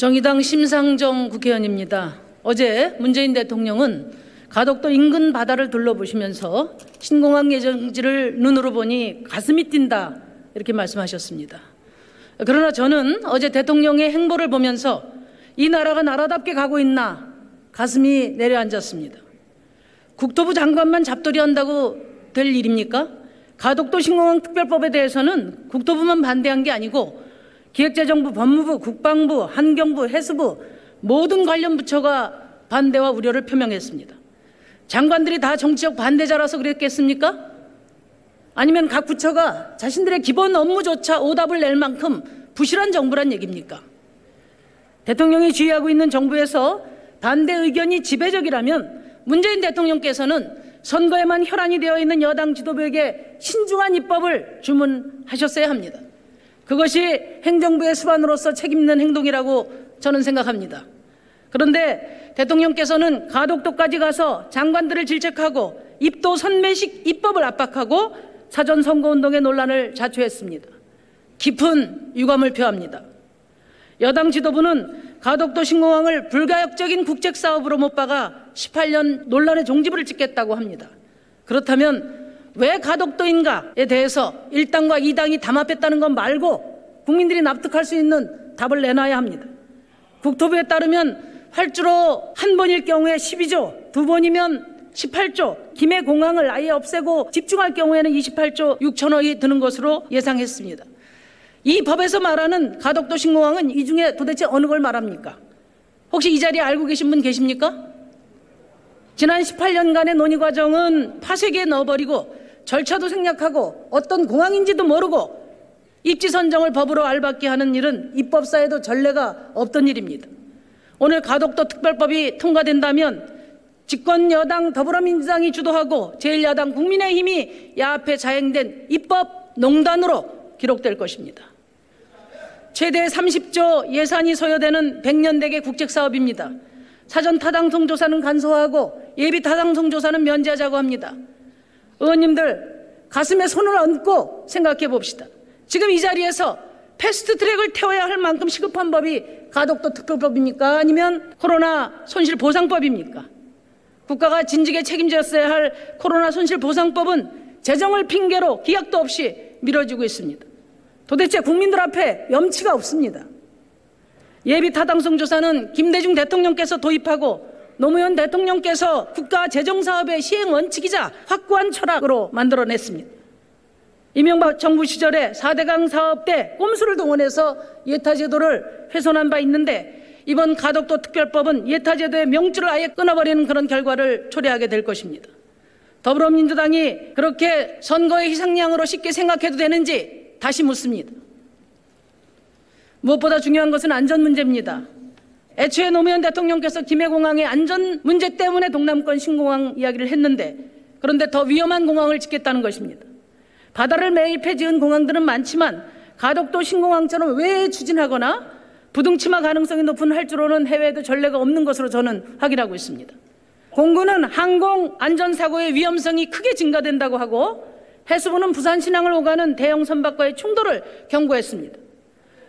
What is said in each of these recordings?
정의당 심상정 국회의원입니다. 어제 문재인 대통령은 가덕도 인근 바다를 둘러보시면서 신공항 예정지를 눈으로 보니 가슴이 뛴다 이렇게 말씀하셨습니다. 그러나 저는 어제 대통령의 행보를 보면서 이 나라가 나라답게 가고 있나 가슴이 내려앉았습니다. 국토부 장관만 잡돌이 한다고 될 일입니까? 가덕도 신공항 특별법에 대해서는 국토부만 반대한 게 아니고 기획재정부, 법무부, 국방부, 환경부, 해수부 모든 관련 부처가 반대와 우려를 표명했습니다. 장관들이 다 정치적 반대자라서 그랬겠습니까? 아니면 각 부처가 자신들의 기본 업무조차 오답을 낼 만큼 부실한 정부란 얘기입니까? 대통령이 지휘하고 있는 정부에서 반대 의견이 지배적이라면 문재인 대통령께서는 선거에만 혈안이 되어 있는 여당 지도부에게 신중한 입법을 주문하셨어야 합니다. 그것이 행정부의 수반으로서 책임있는 행동이라고 저는 생각합니다. 그런데 대통령께서는 가덕도까지 가서 장관들을 질책하고 입도 선매식 입법을 압박하고 사전 선거운동의 논란을 자초했습니다. 깊은 유감을 표합니다. 여당 지도부는 가덕도 신공항을 불가역적인 국책 사업으로 못 박아 18년 논란의 종지부를 찍겠다고 합니다. 그렇다면 왜 가덕도인가에 대해서 1당과 2당이 담합했다는 것 말고 국민들이 납득할 수 있는 답을 내놔야 합니다. 국토부에 따르면 활주로 한 번일 경우에 12조, 두 번이면 18조, 김해 공항을 아예 없애고 집중할 경우에는 28조 6천억이 드는 것으로 예상했습니다. 이 법에서 말하는 가덕도 신공항은 이 중에 도대체 어느 걸 말합니까? 혹시 이 자리에 알고 계신 분 계십니까? 지난 18년간의 논의 과정은 파쇄기에 넣어버리고 절차도 생략하고 어떤 공항인지도 모르고 입지 선정을 법으로 알받게 하는 일은 입법사에도 전례가 없던 일입니다. 오늘 가덕도 특별법이 통과된다면 집권 여당 더불어민주당이 주도하고 제1야당 국민의힘이 야합해 자행된 입법 농단으로 기록될 것입니다. 최대 30조 예산이 소요되는 100년대계 국책사업입니다. 사전 타당성 조사는 간소화하고 예비 타당성 조사는 면제하자고 합니다. 의원님들 가슴에 손을 얹고 생각해 봅시다. 지금 이 자리에서 패스트 트랙을 태워야 할 만큼 시급한 법이 가덕도 특별법입니까? 아니면 코로나 손실 보상법입니까? 국가가 진즉에 책임졌어야 할 코로나 손실 보상법은 재정을 핑계로 기약도 없이 미뤄지고 있습니다. 도대체 국민들 앞에 염치가 없습니다. 예비 타당성 조사는 김대중 대통령께서 도입하고 노무현 대통령께서 국가 재정 사업의 시행 원칙이자 확고한 철학으로 만들어냈습니다. 이명박 정부 시절에 4대강 사업 때 꼼수를 동원해서 예타제도를 훼손한 바 있는데 이번 가덕도 특별법은 예타제도의 명줄을 아예 끊어버리는 그런 결과를 초래하게 될 것입니다. 더불어민주당이 그렇게 선거의 희생양으로 쉽게 생각해도 되는지 다시 묻습니다. 무엇보다 중요한 것은 안전 문제입니다. 애초에 노무현 대통령께서 김해공항의 안전 문제 때문에 동남권 신공항 이야기를 했는데 그런데 더 위험한 공항을 짓겠다는 것입니다. 바다를 매입해 지은 공항들은 많지만 가덕도 신공항처럼 왜 추진하거나 부등치마 가능성이 높은 활주로는 해외에도 전례가 없는 것으로 저는 확인하고 있습니다. 공군은 항공 안전사고의 위험성이 크게 증가된다고 하고 해수부는 부산 신항을 오가는 대형 선박과의 충돌을 경고했습니다.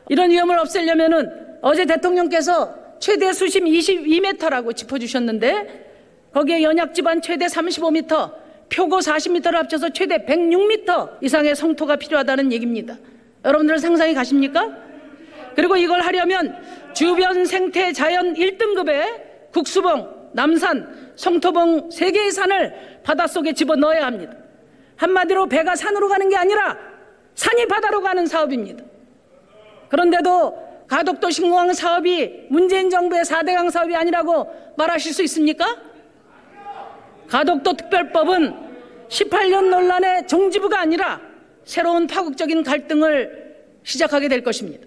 이런 위험을 없애려면은 어제 대통령께서 최대 수심 22m라고 짚어주셨는데 거기에 연약 지반 최대 35m, 표고 40m를 합쳐서 최대 106m 이상의 성토가 필요하다는 얘기입니다. 여러분들 상상이 가십니까? 그리고 이걸 하려면 주변 생태 자연 1등급의 국수봉, 남산, 성토봉 3개의 산을 바닷속에 집어넣어야 합니다. 한마디로 배가 산으로 가는 게 아니라 산이 바다로 가는 사업입니다. 그런데도 가덕도 신공항 사업이 문재인 정부의 4대강 사업이 아니라고 말하실 수 있습니까? 가덕도 특별법은 18년 논란의 종지부가 아니라 새로운 파국적인 갈등을 시작하게 될 것입니다.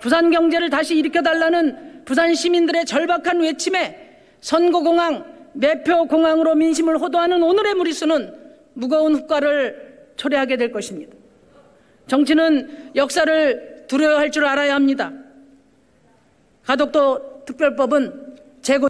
부산 경제를 다시 일으켜달라는 부산 시민들의 절박한 외침에 선거공항, 매표공항으로 민심을 호도하는 오늘의 무리수는 무거운 후과를 초래하게 될 것입니다. 정치는 역사를 두려워할 줄 알아야 합니다. 가덕도 특별법은 재고